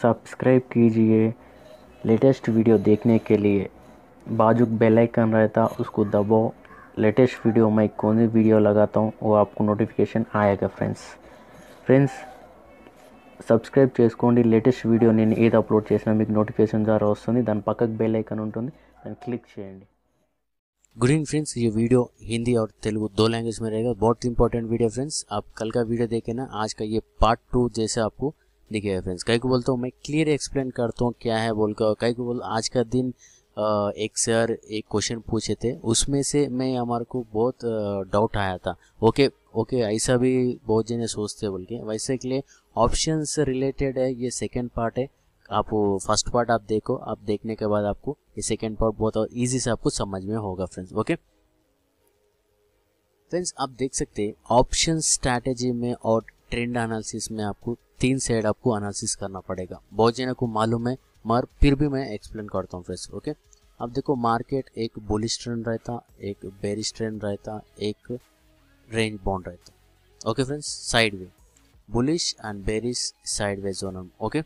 Subscribe कीजिए latest video देखने के लिए बाजू बेल आइकन रहता उसको दबाओ लेटेस्ट वीडियो मैं कौन सी वीडियो लगाता हूँ वो आपको नोटिफिकेशन आएगा ఫ్రెండ్స్ ఫ్రెండ్స్ సబ్స్క్రైబ్ చేసుకోండి లేటెస్ట్ వీడియో నేను ఏది అప్లోడ్ చేసినా మీకు నోటిఫికేషన్ ద్వారా వస్తుంది దాని పక్కకు బెల్ ఐకన్ ఉంటుంది దాన్ని క్లిక్ చేయండి good evening friends video Hindi Hindi और तेलुगु दो लैंग्वेज में रहेगा बहुत इंपॉर्टेंट वीडियो फ्रेंड्स आप कल का वीडियो देखे ना आज का ये पार्ट टू जैसे आपको दिखेगा फ्रेंड्स कई को बोलता हूँ मैं क्लियर एक्सप्लेन करता हूँ क्या है बोल कर कई को बोल आज का दिन एक सर एक क्वेश्चन पूछे थे। उसमें से मैं हमारे को बहुत डाउट आया था। ओके ओके ऐसा भी बहुत जने सोचते बोल के। वैसे के लिए ऑप्शन से रिलेटेड है, ये सेकेंड पार्ट है। आप फ़र्स्ट पार्ट आप देखो, आप देखने के बाद आपको ये सेकेंड पार्ट बहुत इजी से आपको समझ में होगा फ्रेंड्स ओके फ्रेंड्स आप देख सकते हैं ऑप्शन स्ट्रैटेजी में और ट्रेंड एनालिसिस में आपको तीन साइड आपको एनालिसिस करना पड़ेगा। बहुत जनों को मालूम है, मगर फिर भी मैं एक्सप्लेन करता हूँ फ्रेंड्स ओके अब देखो मार्केट एक बुलिश ट्रेंड रहता, एक बेरिश ट्रेंड रहता, एक रेंज बॉन्ड रहता। Okay friends side way bullish and bearish side way zone okay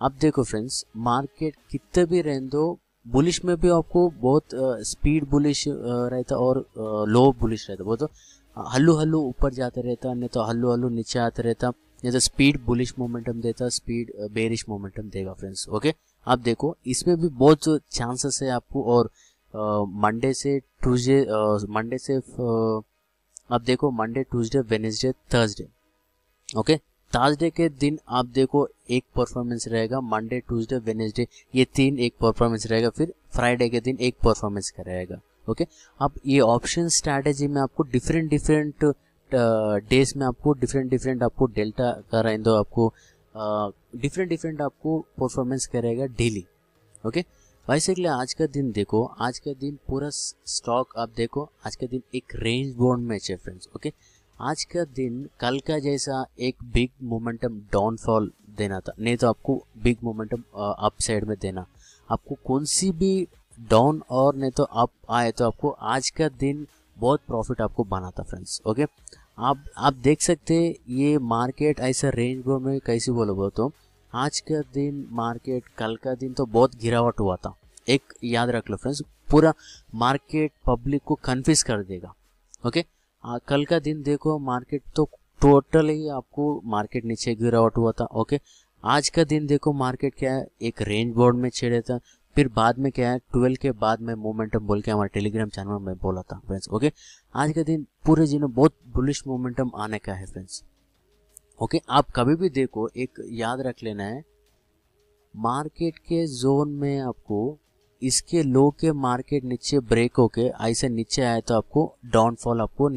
अब देखो फ्रेंड्स मार्केट कितने भी रहने दो बुलिश में भी आपको बहुत स्पीड बुलिश रहता और लो बुलिश रहता। बहुत हल्लू हल्लू ऊपर जाते रहता, नहीं तो हल्लू हल्लू नीचे आते रहता। तो स्पीड बुलिश मोमेंटम देता स्पीड बेरिश मोमेंटम देगा फ्रेंड्स ओके आप देखो, इसमें भी बहुत चांसेस है आपको और मंडे से ट्यूसडे मंडे से आप देखो Monday Tuesday Wednesday Thursday okay Thursday के दिन आप देखो, एक परफॉर्मेंस रहेगा मंडे ट्यूसडे वेनेसडे ये तीन एक परफॉर्मेंस रहेगा, फिर फ्राइडे के दिन एक परफॉर्मेंस का रहेगा ओके अब ये ऑप्शन स्ट्रैटेजी में आपको डिफरेंट डिफरेंट डेज़ में आपको डिफरेंट डिफरेंट आपको डेल्टा का रहेंगे आपको डिफरेंट डिफरेंट आपको परफॉर्मेंस करेगा डेली ओके वैसे के लिए आज का दिन देखो, आज का दिन पूरा स्टॉक आप देखो, आज का दिन एक रेंज बोर्ड मैच है फ्रेंड्स ओके आज का दिन कल का जैसा एक बिग मोमेंटम डाउनफॉल देना था, नहीं तो आपको बिग मोमेंटम अप साइड में देना। आपको कौन सी भी डाउन और नहीं तो अप आए तो आपको आज का दिन बहुत प्रॉफिट आपको बना था फ्रेंड्स ओके आप आप देख सकते हैं ये मार्केट ऐसा रेंज बोर्ड में कैसे बोलो बोलो तो आज का दिन मार्केट कल का दिन तो बहुत गिरावट हुआ था। एक याद रख लो फ्रेंड्स पूरा मार्केट पब्लिक को कन्फ्यूज़ कर देगा ओके आ, कल का दिन देखो मार्केट तो टोटल ही आपको मार्केट नीचे गिरावट हुआ था ओके आज का दिन देखो मार्केट क्या है? एक रेंज बोर्ड में छेड़े था फिर बाद में क्या है ट्वेल्व के बाद में मोमेंटम बोल के हमारे टेलीग्राम चैनल में बोला था फ्रेंड्स ओके आज का दिन पूरे जिन्हों बहुत बुलिश मोमेंटम आने का है फ्रेंड्स ओके आप कभी भी देखो एक याद रख लेना है मार्केट के जोन में आपको इसके लो के मार्केट नीचे ब्रेक होके ऐसे नीचे आए तो आपको डाउनफॉल आपको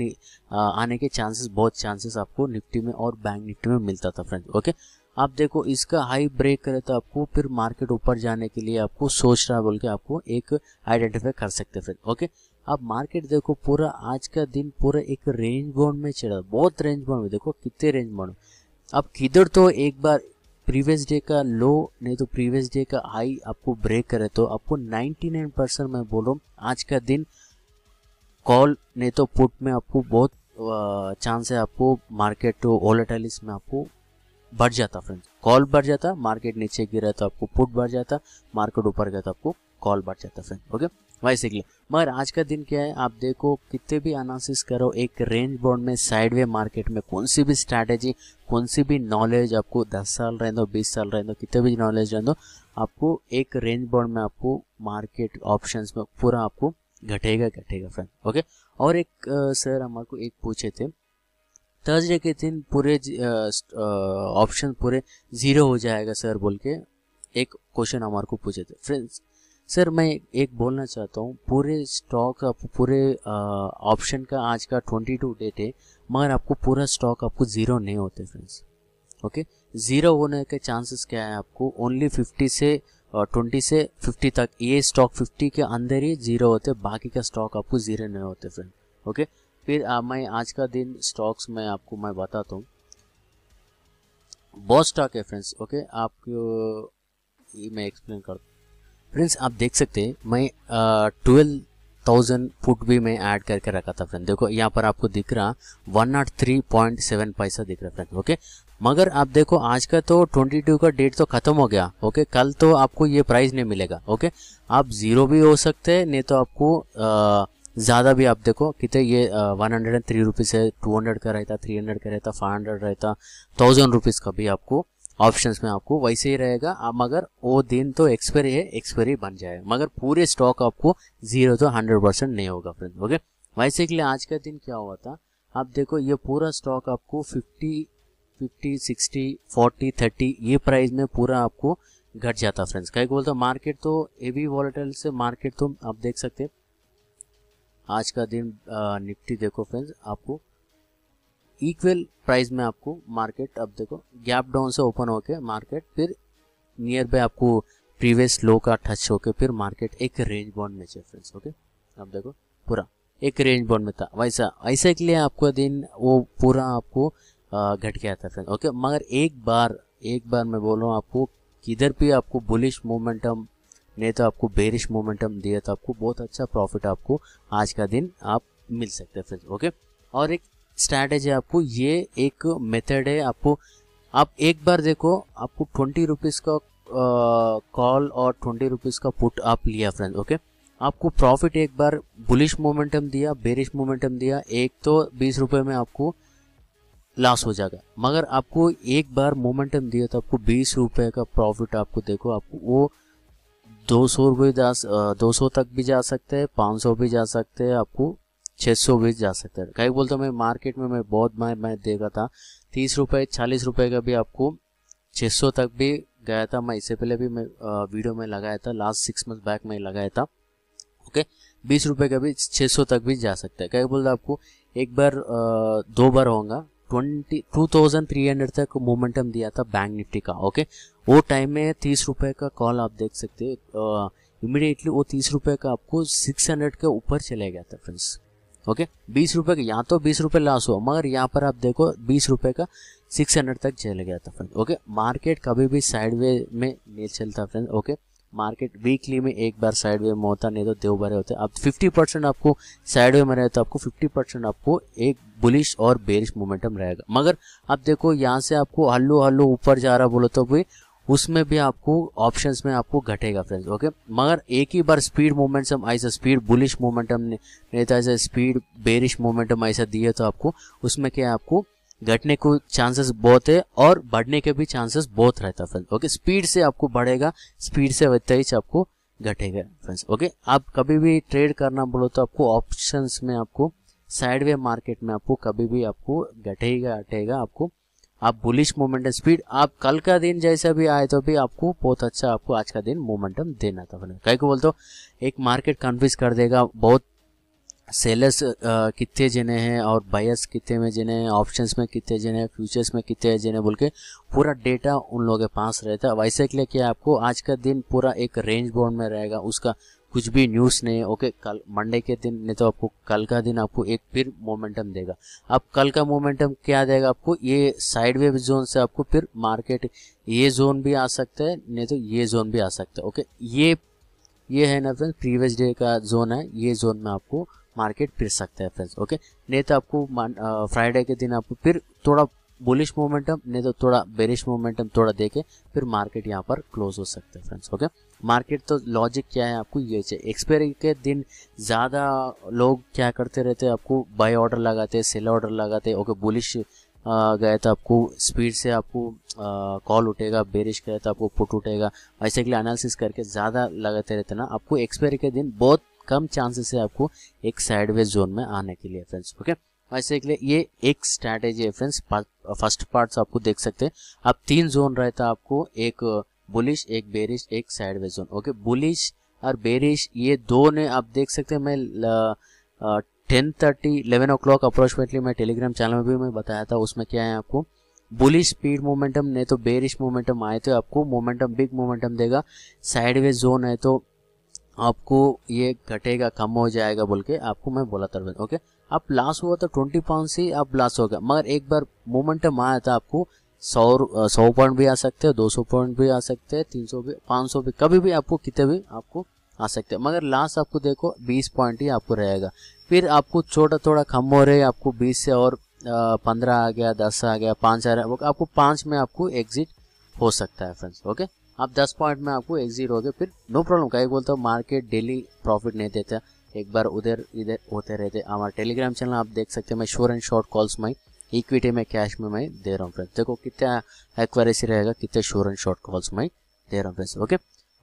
आ, आने के चांसेस बहुत चांसेस आपको निफ्टी में और बैंक निफ्टी में मिलता था फ्रेंड्स ओके आप देखो इसका हाई ब्रेक करे तो आपको फिर मार्केट ऊपर जाने के लिए आपको सोच रहा है, बोल के आपको एक आइडेंटिफाई कर सकते हैं फ्रेंड ओके? अब मार्केट देखो पूरा आज का दिन पूरा एक रेंज बाउंड में चढ़ा, बहुत रेंज बाउंड में, देखो कितने रेंज बाउंड अब किधर तो एक बार प्रीवियस डे का लो नहीं तो प्रीवियस डे का हाई आपको ब्रेक करे तो आपको 99 परसेंट मैं बोलूँ, आज का दिन कॉल नहीं तो पुट में आपको बहुत चांस है आपको मार्केट वोलेटाइलिस में आपको बढ़ जाता फ्रेंड्स कॉल बढ़ जाता मार्केट नीचे गिरा तो आपको पुट बढ़ जाता मार्केट ऊपर गया तो आपको कॉल बढ़ जाता फ्रेंड ओके लिए मगर आज का दिन क्या है? आप देखो, कितने भी एनालिसिस करो, एक रेंज बॉन्ड में साइडवे मार्केट में, कौन सी भी स्ट्रैटेजी कौन सी भी नॉलेज आपको 10 साल रहने दो 20 साल रहने दो, कितने भी नॉलेज रहने दो, आपको एक रेंज बॉन्ड में आपको मार्केट ऑप्शंस में पूरा आपको घटेगा घटेगा फ्रेंड ओके और एक सर हमारे को एक पूछे थे थर्सडे के दिन पूरे ऑप्शन पूरे ज़ीरो हो जाएगा सर बोल के। एक क्वेश्चन हमारे को पूछे थे। फ्रेंड्स, सर मैं एक बोलना चाहता हूँ, पूरे स्टॉक पूरे ऑप्शन का आज का ट्वेंटी टू डेट है, मगर आपको पूरा स्टॉक आपको ज़ीरो नहीं होते फ्रेंड्स। ओके? ज़ीरो होने के चांसेस क्या है आपको? ओनली फिफ्टी से ट्वेंटी से फिफ्टी तक। ये स्टॉक फिफ्टी के अंदर ही ज़ीरो होते, बाकी का स्टॉक आपको ज़ीरो नहीं होते फ्रेंड। ओके? फिर आ, मैं आज का दिन स्टॉक्स में आपको मैं बताता हूँ। बहुत स्टॉक है फ्रेंड्स ओके आपको ये मैं एक्सप्लेन करता फ्रेंड्स आप देख सकते हैं मैं ट्वेल्व थाउज़ेंड फुट भी मैं ऐड करके रखा था फ्रेंड देखो यहाँ पर आपको दिख रहा one nought three point seven पैसा दिख रहा फ्रेंड ओके मगर आप देखो आज का तो 22 का डेट तो खत्म हो गया ओके कल तो आपको ये प्राइस नहीं मिलेगा ओके आप ज़ीरो भी हो सकते हैं नहीं तो आपको ज़्यादा भी आप देखो, कितने ये one hundred and three rupees है टू हंड्रेड का रहता थ्री हंड्रेड का रहता फाइव हंड्रेड रहता थाउज़ेंड रुपीज़ का भी आपको ऑप्शंस में आपको वैसे ही रहेगा। मगर वो दिन तो एक्सपायरी है एक्सपायरी बन जाएगा मगर पूरे स्टॉक आपको ज़ीरो तो हंड्रेड परसेंट नहीं होगा फ्रेंड ओके वैसे के लिए आज का दिन क्या हुआ था? आप देखो, ये पूरा स्टॉक आपको fifty fifty sixty forty thirty ये प्राइस में पूरा आपको घट जाता फ्रेंड्स कहीं बोलते मार्केट तो एवी वॉलेटाइल से मार्केट तो आप देख सकते हैं। आज का दिन निफ्टी देखो फ्रेंड्स आपको इक्वल प्राइस में आपको मार्केट अब देखो गैप डाउन से ओपन होके मार्केट फिर नियर बाय आपको प्रीवियस लो का टच होके फिर मार्केट एक रेंज बॉन्ड में चाहिए फ्रेंड्स ओके अब देखो, पूरा एक रेंज बॉन्ड में था। वैसा ऐसे के लिए आपको दिन, वो पूरा आपको घट गया था फ्रेंड्स ओके मगर एक बार एक बार मैं बोल रहा हूँ, आपको किधर भी आपको बुलिश मोमेंटम नहीं तो आपको बेरिश मोमेंटम दिया तो आपको बहुत अच्छा प्रॉफिट आपको आज का दिन आप मिल सकते हैं फ्रेंड्स ओके और एक स्ट्रैटेजी आपको, ये एक मेथड है आपको, आप एक बार देखो, आपको ट्वेंटी रुपीज़ का कॉल और ट्वेंटी रुपीज़ का पुट आप लिया फ्रेंड्स ओके आपको प्रॉफिट एक बार बुलिश मोमेंटम दिया बेरिश मोमेंटम दिया, एक तो बीस रुपये में आपको लॉस हो जाएगा। मगर आपको एक बार मोमेंटम दिया तो आपको बीस रुपये का प्रॉफिट आपको देखो, आपको वो दो सौ रुपये जा दो सौ तक भी जा सकते हैं, पाँच सौ भी जा सकते हैं, आपको छः सौ भी जा सकते हैं। कहीं बोलते मैं मार्केट में, मैं बहुत, मैं मैं देखा था, तीस रुपये चालीस रुपये का भी आपको छः सौ तक भी गया था। मैं इससे पहले भी मैं वीडियो में लगाया था लास्ट सिक्स मंथ बैक में लगाया था ओके बीस रुपये का भी छः सौ तक भी जा सकता है। क्या बोलते आपको, एक बार दो बार होगा twenty two thousand three hundred तक मोमेंटम दिया था बैंक निफ्टी का ओके वो टाइम में तीस रुपए का कॉल आप देख सकते हैं। इमिडिएटली वो तीस रुपए का आपको सिक्स हंड्रेड के ऊपर चले गया था फ्रेंड्स ओके बीस रुपए का यहाँ तो बीस रुपए लॉस हुआ, मगर यहाँ पर आप देखो बीस रुपए का सिक्स हंड्रेड तक चले गया था फ्रेंड्स ओके मार्केट कभी भी साइड वे में नहीं चलता फ्रेंड्स ओके मार्केट वीकली में एक बार साइड वे में होता, नहीं तो दो बार होते। अब 50 परसेंट आपको साइड वे में रहे तो आपको 50 परसेंट आपको एक बुलिश और बेरिश मोमेंटम रहेगा। मगर अब देखो, यहाँ से आपको हल्लो हल्लो ऊपर जा रहा बोलो तो भी, उसमें भी आपको ऑप्शंस में आपको घटेगा फ्रेंड्स ओके मगर एक ही बार स्पीड मोमेंटम ऐसा स्पीड बुलिश मोमेंटम नहीं तो ऐसा स्पीड बेरिश मोमेंटम ऐसा दिए तो आपको उसमें क्या आपको घटने को चांसेस बहुत है और बढ़ने के भी चांसेस बहुत रहता है फ्रेंड्स ओके स्पीड से आपको बढ़ेगा स्पीड से तेज आपको घटेगा फ्रेंड्स ओके आप कभी भी ट्रेड करना बोलो तो आपको ऑप्शंस में आपको साइड वे मार्केट में आपको कभी भी आपको घटेगा घटेगा आपको, आप बुलिश मोमेंटम स्पीड आप कल का दिन जैसा भी आए तो भी आपको बहुत अच्छा आपको आज का दिन मोमेंटम देना था कहीं को बोलते हो, एक मार्केट कन्फ्यूज़ कर देगा, बहुत सेलर्स कितने जने हैं और बायर्स कितने में जने हैं ऑप्शंस में कितने जने हैं फ्यूचर्स में कितने जने बोल के पूरा डेटा उन लोगों के पास रहता है। वैसे के लिए क्या आपको, आज का दिन पूरा एक रेंज बोर्ड में रहेगा, उसका कुछ भी न्यूज़ नहीं ओके कल मंडे के दिन, नहीं तो आपको कल का दिन आपको एक फिर मोमेंटम देगा। अब कल का मोमेंटम क्या देगा आपको, ये साइड वेव जोन से आपको फिर मार्केट ये जोन भी आ सकता है, नहीं तो ये जोन भी आ सकता है ओके ये ये है ना फ्रेंड्स प्रीवियस डे का जोन है, ये जोन में आपको मार्केट फिर सकता है फ्रेंड्स ओके नहीं तो आपको फ्राइडे के दिन आपको फिर थोड़ा बुलिश मोमेंटम नहीं तो थोड़ा बेरिश मोमेंटम थोड़ा देके फिर मार्केट यहाँ पर क्लोज हो सकता है फ्रेंड्स ओके मार्केट तो लॉजिक क्या है आपको ये चाहिए। एक्सपायरी के दिन ज़्यादा लोग क्या करते रहते हैं, आपको बाय ऑर्डर लगाते सेल ऑर्डर लगाते ओके बुलिश गए तो आपको स्पीड से आपको कॉल उठेगा बेरिश गए तो आपको पुट उठेगा। ऐसे के लिए एनालिसिस करके ज़्यादा लगाते रहते ना, आपको एक्सपायरी के दिन बहुत कम चांसेस है आपको एक साइडवेज जोन में आने के लिए फ्रेंड्स ओके ऐसे के लिए ये एक स्ट्रैटेजी है फ्रेंड्स फ़र्स्ट पार्ट्स आपको देख सकते हैं। अब तीन जोन रहता है आपको, एक बुलिश एक बेरिश एक साइडवेज जोन ओके बुलिश और बेरिश ये दो ने आप देख सकते हैं। मैं ten thirty eleven o'clock approximately मैं टेलीग्राम चैनल में भी मैं बताया था, उसमें क्या है आपको? बुलिश स्पीड मोमेंटम नहीं तो बेरिश मोमेंटम आए तो आपको मोमेंटम बिग मोमेंटम देगा। साइडवेज जोन है तो आपको ये घटेगा, कम हो जाएगा बोल के आपको मैं बोला था ओके आप लॉस हुआ तो ट्वेंटी पाउंड से आप लॉस हो गया। मगर एक बार मोमेंटम आया था आपको, सौ सौ पॉइंट भी आ सकते हैं, दो सौ पॉइंट भी आ सकते हैं, तीन सौ भी, पाँच सौ भी, कभी भी आपको, कितने भी आपको आ सकते हैं। मगर लास्ट आपको देखो, बीस पॉइंट ही आपको रहेगा। फिर आपको छोटा थोड़ा कम हो रहे, आपको बीस से और पंद्रह आ गया, दस आ गया, पाँच आ रहा है आपको पाँच में आपको एग्जिट हो सकता है फ्रेंड्स ओके आप दस पॉइंट में आपको एग्जिट हो गए फिर नो प्रॉब्लम कहीं बोलते हो मार्केट डेली प्रॉफिट नहीं देता। एक बार उधर, इधर होते रहते। हमारा टेलीग्राम चैनल आप देख सकते हैं, मैं श्योर एंड शॉर्ट कॉल्स में इक्विटी में कैश में, मैं दे रहा हूँ फ्रेंड्स देखो कितना एक्वारेसी रहेगा, कितने श्योर एंड शॉर्ट कॉल्स में दे रहा हूँ फ्रेंड्स ओके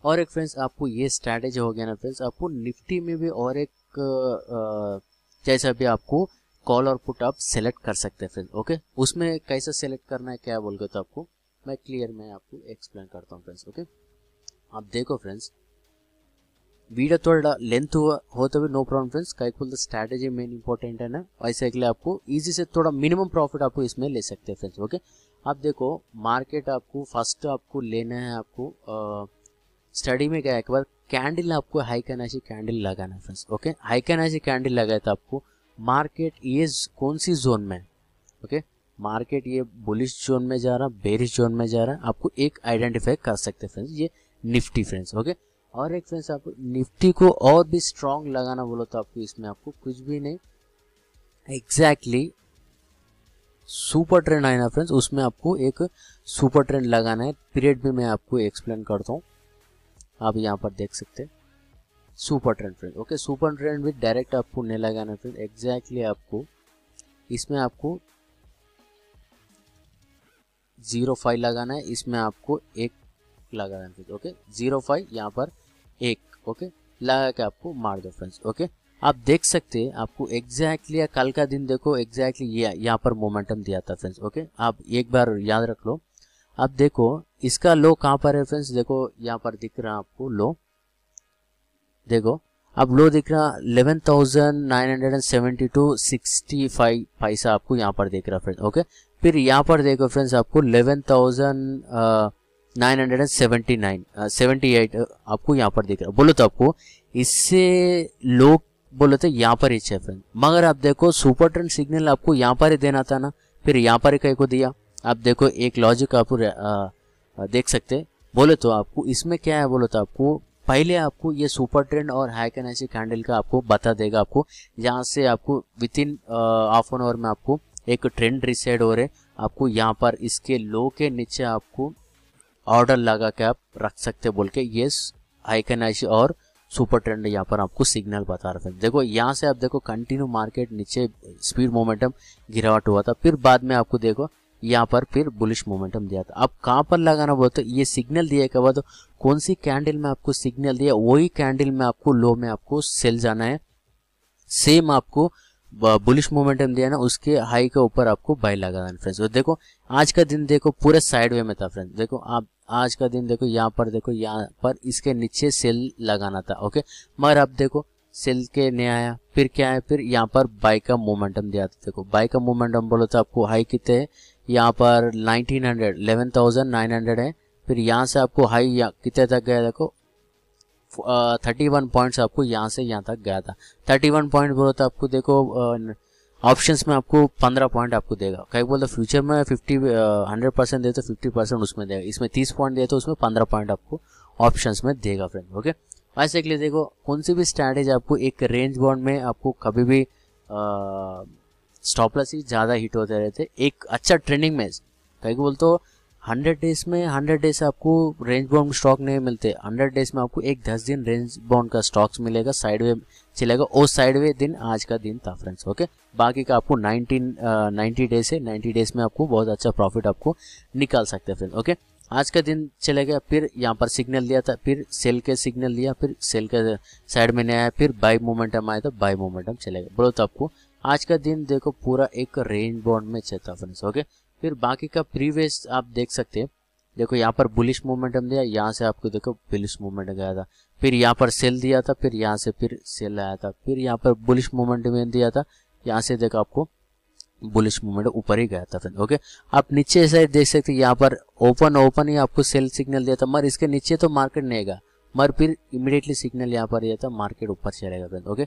और एक फ्रेंड्स आपको ये स्ट्रैटेजी हो गया ना फ्रेंड्स आपको निफ्टी में भी और एक जैसा भी आपको कॉल और पुट आप सेलेक्ट कर सकते हैं फ्रेंड्स ओके उसमें कैसे सेलेक्ट करना है, क्या बोल गए तो आपको? मैं क्लियर में आपको एक्सप्लेन करता हूँ फ्रेंड्स ओके आप देखो फ्रेंड्स वीडियो थोड़ा लेंथ हुआ, हो तो भी नो प्रॉब्लम फ्रेंड्स कई बोलते स्ट्रैटेजी मेन इंपॉर्टेंट है ना? वैसे के लिए आपको इजी से थोड़ा मिनिमम प्रॉफिट आपको इसमें ले सकते हैं फ्रेंड्स ओके आप देखो मार्केट आपको फ़र्स्ट आपको लेना है आपको स्टडी में क्या एक बार कैंडल आपको हाई कैनाशी कैंडल लगाना है फ्रेंड्स ओके हाई कैनाशी कैंडल लगाए तो आपको मार्केट ये कौन सी जोन में ओके मार्केट ये बुलिश जोन में जा रहा बेरिश जोन में जा रहा है, आपको एक आइडेंटिफाई कर सकते हैं फ्रेंड्स ये निफ्टी फ्रेंड्स ओके और एक फ्रेंड्स आपको निफ्टी को और भी स्ट्रांग लगाना बोलो तो आपको इसमें आपको कुछ भी नहीं। एग्जैक्टली सुपर ट्रेंड आए ना फ्रेंड्स उसमें आपको एक सुपर ट्रेंड लगाना है। पीरियड भी मैं आपको एक्सप्लेन करता हूँ। आप यहाँ पर देख सकते हैं। Super trend friend okay super trend भी डायरेक्ट आपको नहीं लगाना फ्रेंड एग्जैक्टली आपको, इसमें आपको ज़ीरो फाइव लगाना है, इसमें आपको एक लगाना है ओके? ज़ीरो फाइव यहाँ पर एक, ओके? लगा के आपको मार दो फ्रेंड्स, ओके? आप देख सकते हैं, आपको एग्जैक्टली कल का दिन देखो एग्जैक्टली ये यहाँ पर मोमेंटम दिया था फ्रेंड्स, ओके? आप एक बार याद रख लो। आप देखो, इसका लो कहाँ पर है फ्रेंड्स? देखो, यहाँ पर दिख रहा है आपको लो। देखो, अब लो दिख रहा eleven thousand nine hundred and seventy two sixty five पैसा आपको यहाँ पर देख रहा है फ्रेंड्स, ओके? फिर यहाँ पर देखो फ्रेंड्स आपको eleven thousand nine hundred and seventy nine seventy eight आपको यहाँ पर दिख रहा है। बोलो तो आपको, इससे लोग, बोले तो यहाँ पर ही फ्रेंड मगर आप देखो सुपर ट्रेंड सिग्नल आपको यहाँ पर ही देना था ना, फिर यहाँ पर ही कहीं को दिया। आप देखो, एक लॉजिक आप देख सकते बोले तो आपको, इसमें क्या है, बोले तो आपको, पहले आपको ये सुपर ट्रेंड और हाई कैनेसी कैंडल का आपको बता देगा आपको। जहाँ से आपको with in half an hour में आपको एक ट्रेंड रिसेड हो रहे आपको यहाँ पर इसके लो के नीचे आपको ऑर्डर लगा के आप रख सकते बोल के। ये हाई कैनेसी और सुपर ट्रेंड यहाँ पर आपको सिग्नल बता रहे थे। देखो, यहाँ से आप देखो कंटिन्यू मार्केट नीचे स्पीड मोमेंटम गिरावट हुआ था। फिर बाद में आपको देखो, यहाँ पर फिर बुलिश मोमेंटम दिया था। अब कहाँ पर लगाना बोलते ये सिग्नल दिया के बाद कौन सी कैंडल में आपको सिग्नल दिया वही कैंडल में आपको लो में आपको सेल जाना है। सेम आपको बुलिश मोमेंटम दिया ना उसके हाई के ऊपर आपको बाय लगाना है फ्रेंड्स तो देखो आज का दिन देखो पूरे साइड वे में था फ्रेंड्स देखो आप आज का दिन देखो यहाँ पर देखो यहाँ पर इसके नीचे सेल लगाना था ओके मगर अब देखो सेल के नहीं आया फिर क्या है फिर यहाँ पर बाई का मोमेंटम दिया था देखो। बाई का मोमेंटम बोलो तो आपको हाई कितने यहाँ पर 1900 11,900 है। फिर यहाँ से आपको हाई कितने तक गया देखो थर्टी वन पॉइंट्स आपको यहाँ से यहाँ तक गया था। थर्टी वन पॉइंट बोलो तो आपको देखो ऑप्शंस में आपको पंद्रह पॉइंट आपको देगा। कई बोलते फ्यूचर में फिफ्टी हंड्रेड परसेंट दे तो फिफ्टी परसेंट उसमें देगा इसमें तीस पॉइंट दे तो उसमें पंद्रह पॉइंट आपको ऑप्शंस में देगा फ्रेंड ओके वैसे के लिए देखो, कौन सी भी स्ट्रैटेजी आपको एक रेंज बॉन्ड में आपको कभी भी स्टॉपलेस ही ज़्यादा हिट होते रहते, एक अच्छा ट्रेंडिंग में कहीं बोलते हंड्रेड डेज़ में, हंड्रेड डेज़ आपको रेंज बाउंड स्टॉक नहीं मिलते। हंड्रेड डेज़ में आपको एक दस दिन रेंज बाउंड का स्टॉक्स मिलेगा साइड वे चलेगा, और साइड वे दिन आज का दिन था फ्रेंड्स ओके बाकी का आपको नाइनटीन नाइन्टी डेज़ है नाइन्टी डेज़ में आपको बहुत अच्छा प्रॉफिट आपको निकाल सकते हैं फ्रेंड्स ओके आज का दिन चले गया फिर यहाँ पर सिग्नल दिया था, फिर सेल के सिग्नल दिया, फिर सेल के साइड में नहीं आया, फिर बाई मोमेंटम आया तो बाई मोमेंटम चले चलेगा। बोलो तो आपको आज का दिन देखो पूरा एक रेंज बॉन्ड में चलता फ्रेंड्स ओके फिर बाकी का प्रीवियस आप देख सकते हैं। देखो, यहाँ पर बुलिश मोमेंटम दिया, यहाँ से आपको देखो बुलिश मोमेंट गया था। फिर यहाँ पर सेल दिया था, फिर यहाँ से फिर सेल आया था। फिर यहाँ पर बुलिश मोमेंटम दिया था, यहाँ से देखो आपको बुलिश मूवमेंट ऊपर ही गया था फ्रेंड ओके आप नीचे ऐसा देख सकते यहाँ पर ओपन ओपन ही आपको सेल सिग्नल दिया था। मगर इसके नीचे तो मार्केट नहीं गया। मगर फिर इमिडिएटली सिग्नल यहाँ पर दिया था मार्केट ऊपर चलेगा फ्रेंड ओके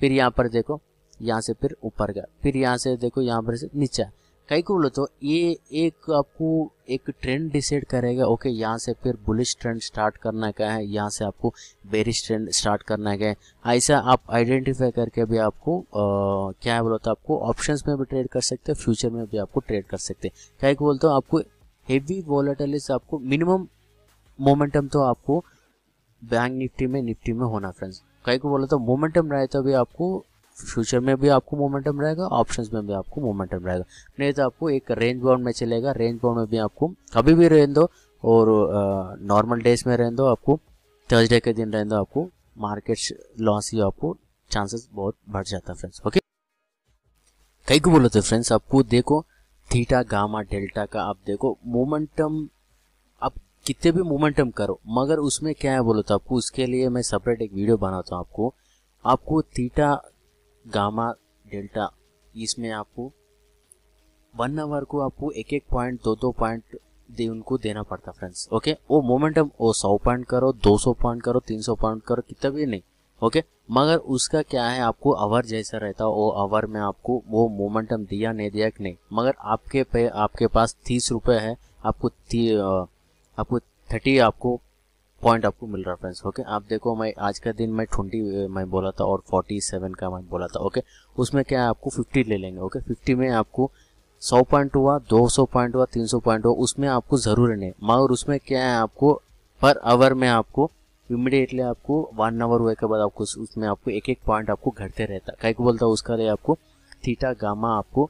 फिर यहाँ पर देखो, यहाँ से फिर ऊपर गया। फिर यहाँ से देखो, यहाँ पर से नीचे कई को बोलो तो ये एक आपको एक ट्रेंड डिसाइड करेगा ओके यहाँ से फिर बुलिश ट्रेंड स्टार्ट करना क्या है? यहाँ से आपको बेरिश ट्रेंड स्टार्ट करना क्या है? ऐसा आप आइडेंटिफाई करके भी आपको आ, क्या है बोलो तो आपको ऑप्शंस में भी ट्रेड कर सकते हैं फ्यूचर में भी आपको ट्रेड कर सकते हैं। क्या को बोलते हो आपको हेवी वॉलेटिलिस आपको मिनिमम मोमेंटम तो आपको बैंक निफ्टी में निफ्टी में होना फ्रेंड्स कई को बोला तो मोमेंटम रहे तो भी आपको फ्यूचर में भी आपको मोमेंटम रहेगा, ऑप्शंस में भी आपको मोमेंटम रहेगा। नहीं तो आपको एक रेंज बाउंड में चलेगा, रेंज बाउंड में भी आपको कभी भी रहने दो और नॉर्मल डेज़ में रहने दो आपको थर्सडे के दिन रहने दो आपको मार्केट लॉस ही आपको चांसेस बहुत बढ़ जाता है फ्रेंड्स ओके कई को बोलो तो फ्रेंड्स आपको देखो थीटा गामा डेल्टा का आप देखो, मोमेंटम, आप कितने भी मोमेंटम करो, मगर उसमें क्या है बोलो तो आपको, उसके लिए मैं सेपरेट एक वीडियो बनाता हूँ आपको। आपको थीटा गामा डेल्टा, इसमें आपको वन आवर को आपको एक एक पॉइंट दो दो पॉइंट दे उनको देना पड़ता फ्रेंड्स ओके वो मोमेंटम वो सौ पॉइंट करो, दो सौ पॉइंट करो, तीन सौ पॉइंट करो, कितना भी नहीं ओके मगर उसका क्या है, आपको अवर जैसा रहता, वो अवर में आपको वो मोमेंटम दिया, नहीं दिया कि नहीं? मगर आपके पे, आपके पास तीस रुपये है, आपको आपको थर्टी आपको पॉइंट आपको मिल रहा फ्रेंड्स ओके आप देखो, मैं आज का दिन मैं ट्वेंटी मैं बोला था और फोर्टी सेवन का मैं बोला था ओके उसमें क्या है, आपको फिफ्टी ले लेंगे ओके फिफ्टी में आपको सौ पॉइंट हुआ, दो सौ पॉइंट हुआ, तीन सौ पॉइंट हुआ, उसमें आपको ज़रूर नहीं मगर उसमें क्या है, आपको पर आवर में आपको इमिडिएटली आपको वन आवर हुए के बाद आपको उसमें आपको एक एक पॉइंट आपको घटते रहता है। कई को बोलता है? उसका लिए आपको थीटा गामा आपको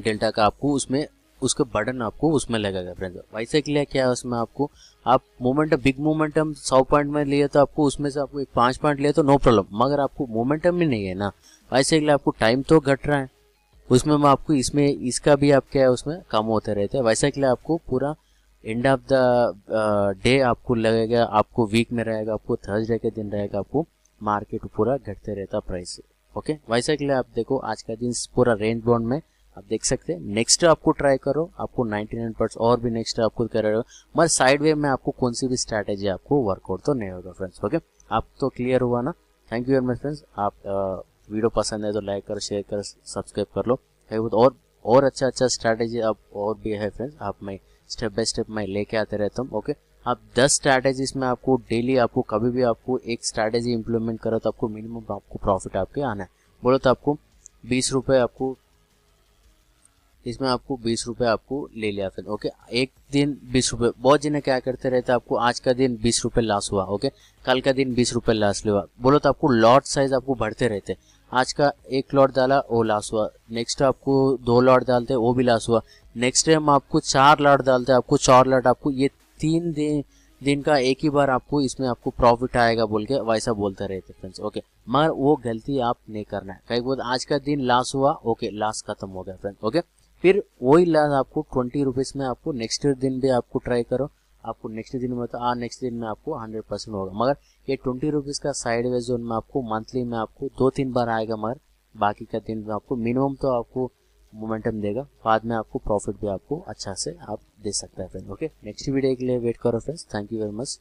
डेल्टा का आपको उसमें उसका बटन आपको उसमें लगेगा फ्रेंड्स वैसे के लिए क्या है उसमें आपको? आप मोमेंटम बिग मोमेंटम सौ पॉइंट में लिए तो आपको उसमें से आपको एक पाँच पॉइंट लिए तो नो प्रॉब्लम मगर आपको मोमेंटम ही नहीं है ना. वैसे के लिए आपको टाइम तो घट रहा है. उसमें मैं आपको इसमें, इसका भी आप क्या है उसमें कम होते रहते हैं. वैसे के लिए आपको पूरा एंड ऑफ़ द डे आपको लगेगा, आपको वीक में रहेगा, आपको थर्सडे के दिन रहेगा, आपको मार्केट पूरा घटते रहता प्राइस ओके वैसे के लिए आप देखो, आज का दिन पूरा रेंज बॉन्ड में आप देख सकते हैं। नेक्स्ट आपको ट्राई करो, आपको 99 परसेंट और भी नेक्स्ट आपको कर रहे हो। मगर साइड वे में आपको कौन सी भी स्ट्रैटेजी आपको वर्कआउट तो नहीं होगा फ्रेंड्स ओके आप तो क्लियर हुआ ना? Thank you very much friends आप वीडियो पसंद है तो लाइक कर शेयर कर सब्सक्राइब कर लो। और और अच्छा अच्छा स्ट्रैटेजी आप और भी है फ्रेंड्स आप मैं स्टेप बाय स्टेप मैं लेके आते रहता हूँ ओके आप 10 स्ट्रैटेजीज में आपको डेली आपको कभी भी आपको एक स्ट्रैटेजी इंप्लीमेंट करो तो आपको मिनिमम आपको प्रॉफिट आपके आना है। बोलो तो आपको बीस रुपये आपको इसमें आपको बीस रुपये आपको ले लिया फिर, ओके? एक दिन बीस रुपये बहुत जिन्हें क्या करते रहते आपको, आज का दिन बीस रुपये लॉस हुआ, ओके? कल का दिन बीस रुपये लॉस हुआ। बोलो तो आपको लॉट साइज़ आपको बढ़ते रहते आज का एक लॉट डाला, वो लॉस हुआ। नेक्स्ट आपको दो लॉट डालते, वो भी लॉस हुआ। नेक्स्ट टाइम आपको चार लॉट डालते, आपको चार लॉट आपको ये तीन दिन दिन का एक ही बार आपको इसमें आपको प्रॉफिट आएगा बोल के वैसा बोलते रहते फ्रेंड्स ओके? मगर वो गलती आप नहीं करना है। कई बोल आज का दिन लॉस हुआ, ओके लॉस खत्म हो गया फ्रेंड ओके? फिर वही इलाज आपको ट्वेंटी रुपीज़ में आपको नेक्स्ट दिन भी आपको ट्राई करो। आपको नेक्स्ट दिन में तो आ, नेक्स्ट दिन में आपको हंड्रेड परसेंट होगा। मगर ये ट्वेंटी रुपीज़ का साइड वेज जोन में आपको मंथली में आपको दो तीन बार आएगा, मगर बाकी का दिन में आपको मिनिमम तो आपको मोमेंटम देगा। बाद में आपको प्रॉफिट भी आपको अच्छा से आप दे सकते हैं फ्रेंड ओके नेक्स्ट वीडियो के लिए वेट करो friends thank you very much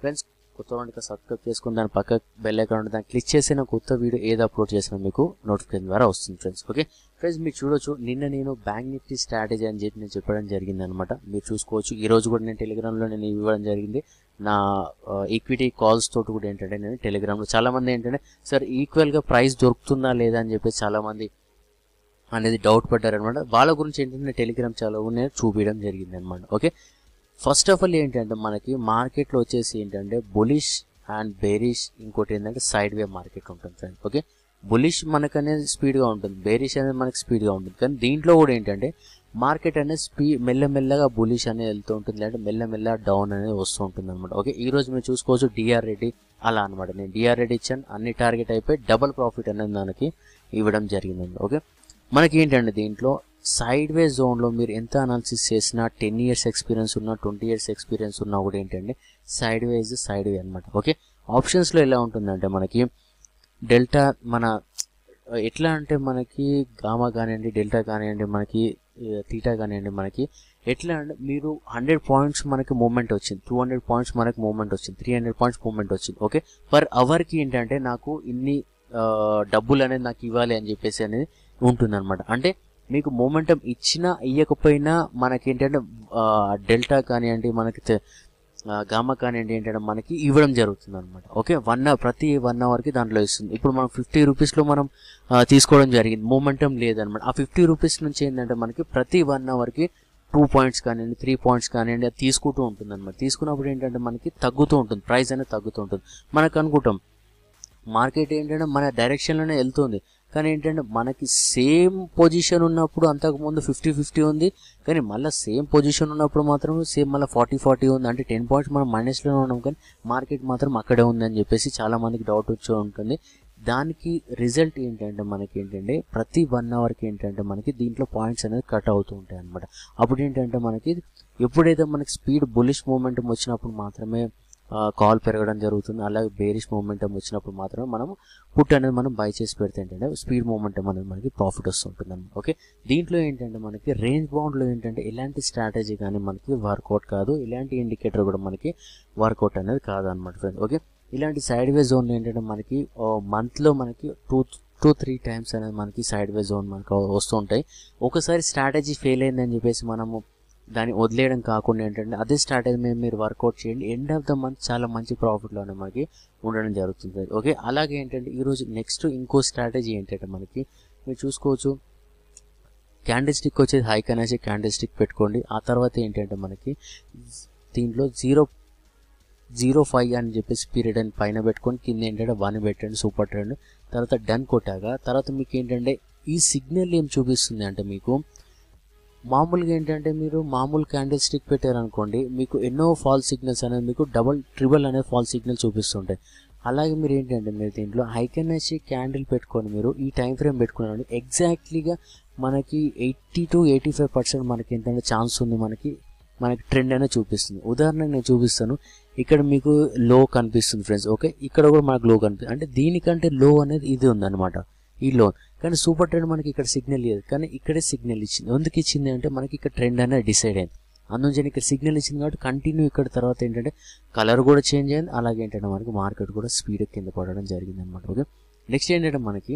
friends కొత్త వాళ్ళకి సబ్స్క్రైబ్ చేసుకుని దాని పక్క బెల్ ఐకాన్ దాన్ని క్లిక్ చేసి నా కొత్త వీడియో ఏది అప్లోడ్ చేసినా మీకు నోటిఫికేషన్ ద్వారా వస్తుంది ఫ్రెండ్స్ ఓకే ఫ్రెండ్స్ మీరు చూడొచ్చు నిన్న నేను బ్యాంక్ నిఫ్టీ స్ట్రాటజీ అని చెప్పి నేను చెప్పడం జరిగింది అనమాట మీరు చూసుకోవచ్చు. ఈ రోజు కూడా నేను టెలిగ్రామ్లో నేను ఇవ్వడం జరిగింది. నా ఈక్విటీ కాల్స్ తోటి కూడా ఏంటంటే నేను టెలిగ్రామ్లో చాలామంది ఏంటంటే సార్ ఈక్వల్గా ప్రైస్ దొరుకుతుందా లేదా? అని చెప్పి చాలామంది అనేది డౌట్ పడ్డారనమాట వాళ్ళ గురించి ఏంటంటే టెలిగ్రామ్ చాలా నేను చూపించడం జరిగింది అనమాట ఓకే ఫస్ట్ ఆఫ్ ఆల్ ఏంటంటే మనకి మార్కెట్లో వచ్చేసి ఏంటంటే బులిష్ అండ్ బేరిష్ ఇంకోటి ఏంటంటే సైడ్ వే మార్కెట్ ఉంటుంది ఫ్రెండ్ ఓకే బులిష్ మనకు అనేది స్పీడ్గా ఉంటుంది బేరిష్ అనేది మనకి స్పీడ్గా ఉంటుంది. కానీ దీంట్లో కూడా ఏంటంటే మార్కెట్ అనేది స్పీ మెల్లమెల్లగా బులిష్ అనేది వెళ్తూ ఉంటుంది లేదంటే మెల్లమెల్ల డౌన్ అనేది వస్తూ ఉంటుంది అనమాట ఓకే ఈ రోజు మేము చూసుకోవచ్చు డిఆర్ రెడ్డి అలా అనమాట నేను డిఆర్ రెడ్డి ఇచ్చాను అన్ని టార్గెట్ అయిపోయి డబల్ ప్రాఫిట్ అనేది మనకి ఇవ్వడం జరిగిందండి ఓకే మనకి ఏంటంటే దీంట్లో సైడ్ వే జోన్లో మీరు ఎంత అనాలిసిస్ చేసినా టెన్ ఇయర్స్ ఎక్స్పీరియన్స్ ఉన్నా ట్వంటీ ఇయర్స్ ఎక్స్పీరియన్స్ ఉన్నా కూడా ఏంటంటే సైడ్ వేస్ సైడ్ వే అనమాట ఓకే ఆప్షన్స్లో ఎలా ఉంటుందంటే మనకి డెల్టా మన ఎట్లా అంటే మనకి గామా కానివ్వండి డెల్టా కానివ్వండి మనకి uh, తీటా కానివ్వండి మనకి ఎట్లా అంటే మీరు హండ్రెడ్ పాయింట్స్ మనకి మూమెంట్ వచ్చింది టూ హండ్రెడ్ పాయింట్స్ మనకి మూమెంట్ వచ్చింది త్రీ హండ్రెడ్ పాయింట్స్ మూమెంట్ వచ్చింది. ఓకే పర్ అవర్కి ఏంటంటే నాకు ఇన్ని uh, డబ్బులు అనేది నాకు ఇవ్వాలి అని చెప్పేసి అనేది ఉంటుందన్నమాట. అంటే మీకు మూమెంటం ఇచ్చినా ఇవ్వకపోయినా మనకేంటంటే డెల్టా కానివ్వండి మనకి గామా కానివ్వండి ఏంటంటే మనకి ఇవ్వడం జరుగుతుంది అనమాట ఓకే వన్ ప్రతి వన్ అవర్కి దాంట్లో ఇస్తుంది. ఇప్పుడు మనం ఫిఫ్టీ రూపీస్లో మనం తీసుకోవడం జరిగింది. మూమెంటం లేదనమాట ఆ ఫిఫ్టీ రూపీస్ నుంచి ఏంటంటే మనకి ప్రతి వన్ అవర్కి టూ పాయింట్స్ కానివ్వండి త్రీ పాయింట్స్ కానివ్వండి అది తీసుకుంటూ ఉంటుంది అనమాట తీసుకున్నప్పుడు ఏంటంటే మనకి తగ్గుతూ ఉంటుంది. ప్రైస్ అనేది తగ్గుతూ ఉంటుంది. మనకు అనుకుంటాం మార్కెట్ ఏంటంటే మన డైరెక్షన్లోనే వెళ్తుంది. కానీ ఏంటంటే మనకి సేమ్ పొజిషన్ ఉన్నప్పుడు అంతకుముందు ఫిఫ్టీ ఫిఫ్టీ ఉంది కానీ మళ్ళీ సేమ్ పొజిషన్ ఉన్నప్పుడు మాత్రం సేమ్ మళ్ళీ ఫార్టీ ఫార్టీ ఉంది. అంటే టెన్ పాయింట్స్ మనం మైనస్లోనే ఉన్నాం కానీ మార్కెట్ మాత్రం అక్కడే ఉంది అని చెప్పేసి చాలా మందికి డౌట్ వచ్చి ఉంటుంది. దానికి రిజల్ట్ ఏంటంటే మనకి ఏంటంటే ప్రతి వన్ అవర్కి ఏంటంటే మనకి దీంట్లో పాయింట్స్ అనేది కట్ అవుతూ ఉంటాయి అనమాట అప్పుడు ఏంటంటే మనకి ఎప్పుడైతే మనకి స్పీడ్ బులిష్ మూమెంట్ వచ్చినప్పుడు మాత్రమే కాల్ పెరగడం జరుగుతుంది. అలాగే బేరిష్ మూమెంటం వచ్చినప్పుడు మాత్రమే మనం పుట్ అనేది మనం బై చేసి పెడితే ఏంటంటే స్పీడ్ మూమెంటం అనేది మనకి ప్రాఫిట్ వస్తుంటుంది అనమాట ఓకే దీంట్లో ఏంటంటే మనకి రేంజ్ బౌండ్లో ఏంటంటే ఎలాంటి స్ట్రాటజీ కానీ మనకి వర్కౌట్ కాదు. ఇలాంటి ఇండికేటర్ కూడా మనకి వర్కౌట్ అనేది కాదనమాట ఫ్రెండ్ ఓకే ఇలాంటి సైడ్ వే జోన్లో ఏంటంటే మనకి మంత్లో మనకి టూ టూ త్రీ టైమ్స్ అనేది మనకి సైడ్ వే జోన్ మనకు వస్తుంటాయి. ఒకసారి స్ట్రాటజీ ఫెయిల్ అయిందని చెప్పేసి మనము దాన్ని వదిలేయడం కాకుండా ఏంటంటే అదే స్ట్రాటజీ మేము మీరు వర్కౌట్ చేయండి. ఎండ్ ఆఫ్ ద మంత్ చాలా మంచి ప్రాఫిట్లోనే మనకి ఉండడం జరుగుతుంది. ఓకే అలాగే ఏంటంటే ఈరోజు నెక్స్ట్ ఇంకో స్ట్రాటజీ ఏంటంటే మనకి మీరు చూసుకోవచ్చు. క్యాండిల్ స్టిక్ వచ్చేది హైక్ అనేసి క్యాండిల్ స్టిక్ పెట్టుకోండి. ఆ తర్వాత ఏంటంటే మనకి దీంట్లో జీరో జీరో ఫైవ్ అని చెప్పేసి పీరియడ్ అని పైన పెట్టుకొని కింద ఏంటంటే వన్ పెట్టండి సూపర్ ట్రెండ్ తర్వాత డన్ కొట్టాక తర్వాత మీకు ఏంటంటే ఈ సిగ్నల్ ఏం చూపిస్తుంది అంటే మీకు మామూలుగా ఏంటంటే మీరు మామూలు క్యాండిల్ స్టిక్ పెట్టారనుకోండి మీకు ఎన్నో ఫాల్ సిగ్నల్స్ అనేది మీకు డబల్ ట్రిబుల్ అనే ఫాల్ సిగ్నల్ చూపిస్తుంటాయి. అలాగే మీరు ఏంటంటే మీరు దీంట్లో హైకెన్ఎస్సి క్యాండిల్ పెట్టుకొని మీరు ఈ టైం ఫ్రేమ్ పెట్టుకున్నారండి ఎగ్జాక్ట్లీగా మనకి eighty to eighty five percent మనకి ఏంటంటే ఛాన్స్ ఉంది మనకి మనకి ట్రెండ్ అనేది చూపిస్తుంది. ఉదాహరణకు నేను చూపిస్తాను. ఇక్కడ మీకు లో కనిపిస్తుంది ఫ్రెండ్స్ ఓకే ఇక్కడ కూడా మనకు లో కనిపిస్తుంది అంటే దీనికంటే లో అనేది ఇది ఉందన్నమాట. ఈ లో కానీ సూపర్ ట్రెండ్ మనకి ఇక్కడ సిగ్నల్ లేదు కానీ ఇక్కడే సిగ్నల్ ఇచ్చింది. ఎందుకు ఇచ్చింది అంటే మనకి ఇక్కడ ట్రెండ్ అనేది డిసైడ్ అయింది. అందులోంచి ఇక్కడ సిగ్నల్ ఇచ్చింది కాబట్టి కంటిన్యూ ఇక్కడ తర్వాత ఏంటంటే కలర్ కూడా చేంజ్ అయింది. అలాగే ఏంటంటే మనకి మార్కెట్ కూడా స్పీడ్ కింద పడడం జరిగింది అనమాట ఓకే? నెక్స్ట్ ఏంటంటే మనకి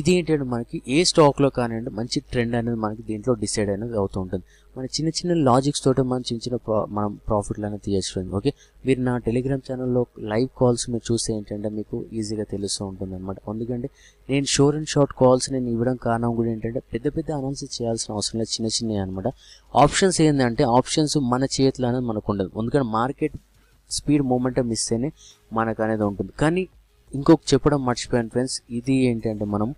ఇది ఏంటంటే మనకి ఏ స్టాక్లో కానివ్వండి మంచి ట్రెండ్ అనేది మనకి దీంట్లో డిసైడ్ అనేది అవుతూ ఉంటుంది. మన చిన్న చిన్న లాజిక్స్ తోటి మనం చిన్న చిన్న ప్రా మనం ప్రాఫిట్లు అనేది తీయచ్చు. ఓకే? మీరు నా టెలిగ్రామ్ ఛానల్లో లైవ్ కాల్స్ మీరు చూస్తే ఏంటంటే మీకు ఈజీగా తెలుస్తూ ఉంటుంది అనమాట ఎందుకంటే నేను షోర్ అండ్ షార్ట్ కాల్స్ నేను ఇవ్వడం కారణం కూడా ఏంటంటే పెద్ద పెద్ద అనాలిసిస్ చేయాల్సిన అవసరం లేదు చిన్న చిన్నవి అనమాట ఆప్షన్స్ ఏంటంటే ఆప్షన్స్ మన చేతిలో అనేది మనకు ఉండదు. ఎందుకంటే మార్కెట్ స్పీడ్ మూమెంటం ఇస్తేనే మనకు అనేది ఉంటుంది. కానీ ఇంకొక చెప్పడం మర్చిపోయాను ఫ్రెండ్స్ ఇది ఏంటంటే మనం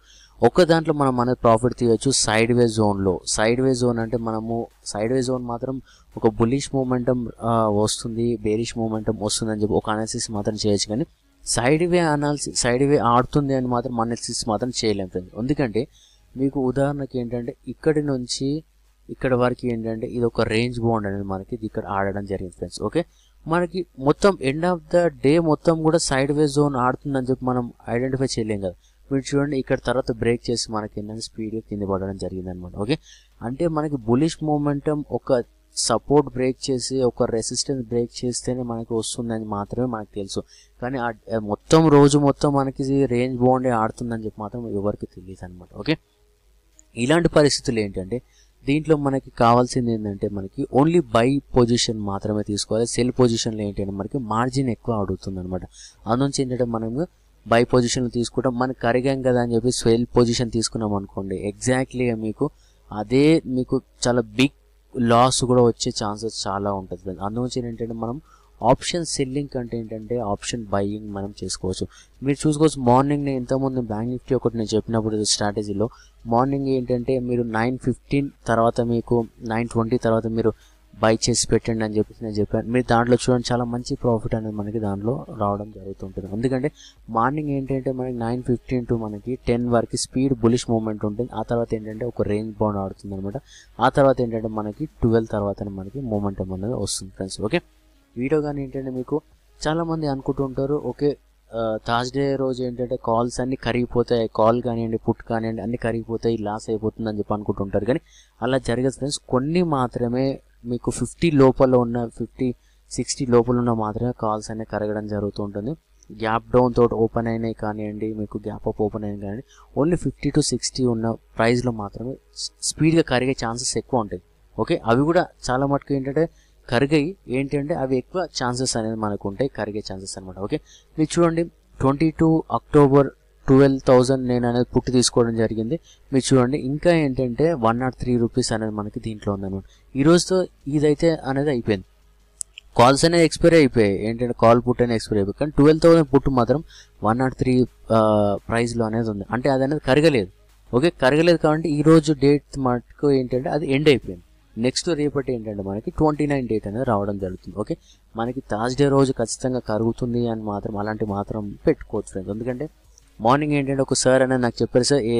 ఒక దాంట్లో మనం అనేది ప్రాఫిట్ తీయొచ్చు సైడ్ వే జోన్లో సైడ్ వే జోన్ అంటే మనము సైడ్ వే జోన్ మాత్రం ఒక బుల్లిష్ మూమెంటం వస్తుంది బేరిష్ మూమెంటం వస్తుంది అని చెప్పి ఒక అనాలిసిస్ మాత్రం చేయొచ్చు కానీ side way analysis side way ఆడుతుంది అని మాత్రం అనాలిసిస్ మాత్రం చేయలేము ఫ్రెండ్స్ ఎందుకంటే మీకు ఉదాహరణకి ఏంటంటే ఇక్కడి నుంచి ఇక్కడ వరకు ఏంటంటే ఇది ఒక రేంజ్ బాండ్ అనేది మనకి ఇది ఇక్కడ ఆడడం జరిగింది ఫ్రెండ్స్ ఓకే మనకి మొత్తం ఎండ్ ఆఫ్ ద డే మొత్తం కూడా సైడ్ వే జోన్ ఆడుతుందని చెప్పి మనం ఐడెంటిఫై చేయలేం కదా. మీరు చూడండి ఇక్కడ తర్వాత బ్రేక్ చేసి మనకి ఏంటంటే స్పీడ్గా కింద పడడం జరిగింది అనమాట ఓకే అంటే మనకి బులిష్ మూమెంటం ఒక సపోర్ట్ బ్రేక్ చేసి ఒక రెసిస్టెన్స్ బ్రేక్ చేస్తేనే మనకి వస్తుందని మాత్రమే మనకు తెలుసు. కానీ మొత్తం రోజు మొత్తం మనకి రేంజ్ బాగుండే ఆడుతుందని చెప్పి మాత్రం ఎవరికి తెలియదు అనమాట ఓకే ఇలాంటి పరిస్థితులు ఏంటంటే దీంట్లో మనకి కావాల్సింది ఏంటంటే మనకి ఓన్లీ బై పొజిషన్ మాత్రమే తీసుకోవాలి. సెల్ పొజిషన్లో ఏంటంటే మనకి మార్జిన్ ఎక్కువ అడుగుతుంది అనమాట అందుంచి ఏంటంటే మనము బై పొజిషన్లు తీసుకుంటాం. మనకి కరిగాం కదా అని చెప్పి సెల్ పొజిషన్ తీసుకున్నాం అనుకోండి ఎగ్జాక్ట్లీగా మీకు అదే మీకు చాలా బిగ్ లాస్ కూడా వచ్చే ఛాన్సెస్ చాలా ఉంటుంది. అందులోంచి ఏంటంటే మనం ఆప్షన్ సెల్లింగ్ అంటే ఏంటంటే ఆప్షన్ బయ్యింగ్ మనం చేసుకోవచ్చు. మీరు చూసుకోవచ్చు మార్నింగ్ నేను ఇంతకుముందు బ్యాంక్ నిఫ్టీ ఒకటి నేను చెప్పినప్పుడు స్ట్రాటజీలో మార్నింగ్ ఏంటంటే మీరు నైన్ ఫిఫ్టీన్ తర్వాత మీకు నైన్ ట్వంటీ తర్వాత మీరు బై చేసి పెట్టండి అని చెప్పేసి నేను చెప్పాను. మీరు దాంట్లో చూడండి చాలా మంచి ప్రాఫిట్ అనేది మనకి దాంట్లో రావడం జరుగుతుంటుంది. ఎందుకంటే మార్నింగ్ ఏంటంటే మనకి నైన్ ఫిఫ్టీన్ టు మనకి టెన్ వరకు స్పీడ్ బులిష్ మూమెంట్ ఉంటుంది. ఆ తర్వాత ఏంటంటే ఒక రేంజ్ బౌండ్ ఆడుతుంది అనమాట ఆ తర్వాత ఏంటంటే మనకి ట్వెల్వ్ తర్వాత మనకి మూమెంటం అనేది వస్తుంది ఫ్రెండ్స్. ఓకే? వీడియో కానీ ఏంటంటే మీకు చాలామంది అనుకుంటుంటారు ఓకే థర్స్డే రోజు ఏంటంటే కాల్స్ అన్నీ కరిగిపోతాయి కాల్ కానివ్వండి పుట్ కానివ్వండి అన్ని కరిగిపోతాయి లాస్ అయిపోతుంది అని చెప్పి అనుకుంటుంటారు కానీ అలా జరగదు ఫ్రెండ్స్ కొన్ని మాత్రమే మీకు ఫిఫ్టీ లోపల ఉన్న ఫిఫ్టీ సిక్స్టీ లోపల ఉన్న మాత్రమే కాల్స్ అనేవి కరగడం జరుగుతూ ఉంటుంది. గ్యాప్ డౌన్ తోటి ఓపెన్ అయినాయి కానివ్వండి మీకు గ్యాప్ అప్ ఓపెన్ అయినాయి కానివ్వండి ఓన్లీ ఫిఫ్టీ టు సిక్స్టీ ఉన్న ప్రైస్లో మాత్రమే స్పీడ్గా కరిగే ఛాన్సెస్ ఎక్కువ ఉంటాయి. ఓకే అవి కూడా చాలా మటుకు ఏంటంటే కరిగాయి ఏంటంటే అవి ఎక్కువ ఛాన్సెస్ అనేది మనకు ఉంటాయి కరిగే ఛాన్సెస్ అనమాట ఓకే మీరు చూడండి twenty two October twelve thousand నేను అనేది పుట్టి తీసుకోవడం జరిగింది. మీరు చూడండి ఇంకా ఏంటంటే వన్ నాట్ త్రీ రూపీస్ అనేది మనకి దీంట్లో ఉందన్నమాట. ఈ రోజుతో ఇదైతే అనేది అయిపోయింది. కాల్స్ అనేది ఎక్స్పైర్ అయిపోయాయి. ఏంటంటే కాల్ పుట్ అనేది ఎక్స్పైర్ అయిపోయి కానీ ట్వెల్వ్ థౌసండ్ పుట్టు మాత్రం వన్ నాట్ త్రీ ప్రైస్లో అనేది ఉంది. అంటే అది అనేది కరగలేదు. ఓకే కరగలేదు కాబట్టి ఈ రోజు డేట్ మటుకు ఏంటంటే అది ఎండ్ అయిపోయింది. నెక్స్ట్ రేపటి ఏంటంటే మనకి ట్వంటీ నైన్ డేట్ అనేది రావడం జరుగుతుంది ఓకే మనకి థర్స్డే రోజు ఖచ్చితంగా కరుగుతుంది అని మాత్రం అలాంటి మాత్రం పెట్టుకోవచ్చు ఫ్రెండ్స్ ఎందుకంటే మార్నింగ్ ఏంటంటే ఒక సార్ అనేది నాకు చెప్పారు సార్ ఏ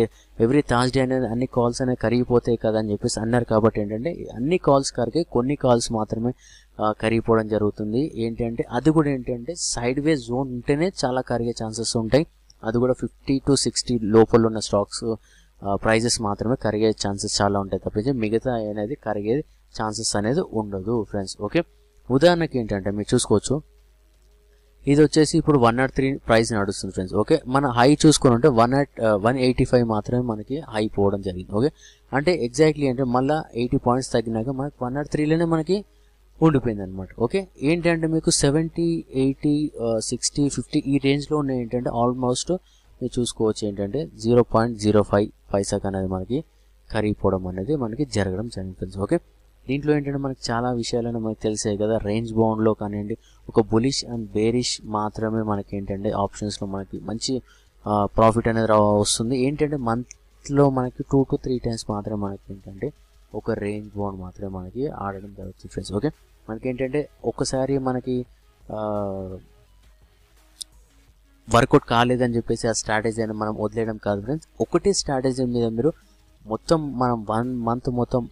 ఎవ్రీ థర్స్డే అనేది అన్ని కాల్స్ అనేవి కరిగిపోతాయి కదా అని చెప్పేసి అన్నారు. కాబట్టి ఏంటంటే అన్ని కాల్స్ కరిగే కొన్ని కాల్స్ మాత్రమే కరిగిపోవడం జరుగుతుంది. ఏంటంటే అది కూడా ఏంటంటే సైడ్ వే జోన్ ఉంటేనే చాలా కరిగే ఛాన్సెస్ ఉంటాయి. అది కూడా ఫిఫ్టీ టు సిక్స్టీ లోపల ఉన్న స్టాక్స్ ప్రైజెస్ మాత్రమే కరిగే ఛాన్సెస్ చాలా ఉంటాయి తప్పించి మిగతా అనేది కరిగే ఛాన్సెస్ అనేది ఉండదు ఫ్రెండ్స్ ఓకే ఉదాహరణకి ఏంటంటే మీరు చూసుకోవచ్చు. ఇది వచ్చేసి ఇప్పుడు వన్ నాట్ త్రీ ప్రైస్ నడుస్తుంది ఫ్రెండ్స్ ఓకే మన హై చూసుకుని ఉంటే one nought one eighty five మాత్రమే మనకి హై పోవడం జరిగింది. ఓకే అంటే ఎగ్జాక్ట్లీ అంటే మళ్ళీ ఎయిటీ పాయింట్స్ తగ్గినాక మనకి వన్ నాట్ త్రీలోనే మనకి ఉండిపోయింది అనమాట ఓకే ఏంటంటే మీకు సెవెంటీ ఎయిటీ సిక్స్టీ ఫిఫ్టీ ఈ రేంజ్లో ఉన్న ఏంటంటే ఆల్మోస్ట్ మీరు చూసుకోవచ్చు ఏంటంటే జీరో పాయింట్ జీరో ఫైవ్ పైసాకు అనేది మనకి కరిగిపోవడం అనేది మనకి జరగడం జరుగుతుంది. Friends okay? దీంట్లో ఏంటంటే మనకి చాలా విషయాలను మనకి తెలిసాయి కదా. రేంజ్ బౌండ్లో కానివ్వండి ఒక బులిష్ అండ్ బేరిష్ మాత్రమే మనకి ఏంటంటే ఆప్షన్స్లో మనకి మంచి ప్రాఫిట్ అనేది వస్తుంది. ఏంటంటే మంత్లో మనకి టూ టు త్రీ టైమ్స్ మాత్రమే మనకి ఏంటంటే ఒక రేంజ్ బౌండ్ మాత్రమే మనకి ఆడడం జరుగుతుంది ఫ్రెండ్స్. ఓకే? మనకి ఏంటంటే ఒకసారి మనకి వర్కౌట్ కాలేదని చెప్పేసి ఆ స్ట్రాటజీని మనం వదిలేయడం కాదు ఫ్రెండ్స్ ఒకటే స్ట్రాటజీ మీద మీరు మొత్తం మనం వన్ మంత్ మొత్తం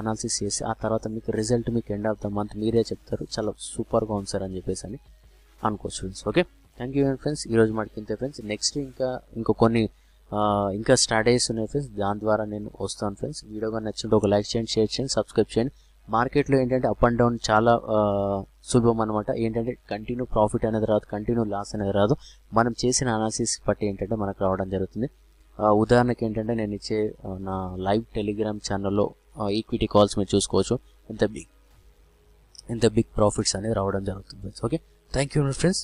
అనాలిసిస్ చేసి ఆ తర్వాత మీకు రిజల్ట్ మీకు ఎండ్ ఆఫ్ ద మంత్ మీరే చెప్తారు. చాలా సూపర్గా ఉంది సార్ అని చెప్పేసి అని అనుకోవచ్చు friends okay thank you friends ఈరోజు మనకి ఇంతే ఫ్రెండ్స్ నెక్స్ట్ ఇంకా ఇంకో కొన్ని ఇంకా స్ట్రాటజీస్ ఉన్నాయి ఫ్రెండ్స్ దాని ద్వారా నేను వస్తాను ఫ్రెండ్స్ వీడియోగా నచ్చింటే ఒక లైక్ చేయండి షేర్ చేయండి సబ్స్క్రైబ్ చేయండి. మార్కెట్లో ఏంటంటే అప్ అండ్ డౌన్ చాలా సులభం అనమాట ఏంటంటే కంటిన్యూ ప్రాఫిట్ అనేది రాదు కంటిన్యూ లాస్ అనేది రాదు. మనం చేసిన అనాలిసిస్ బట్టి ఏంటంటే మనకు రావడం జరుగుతుంది. ఉదాహరణకి ఏంటంటే నేను ఇచ్చే నా లైవ్ టెలిగ్రామ్ ఛానల్లో ఈక్విటీ కాల్స్ మీరు చూసుకోవచ్చు. ఎంత బిగ్ ఎంత బిగ్ ప్రాఫిట్స్ అనేది రావడం జరుగుతుంది. Okay thank you friends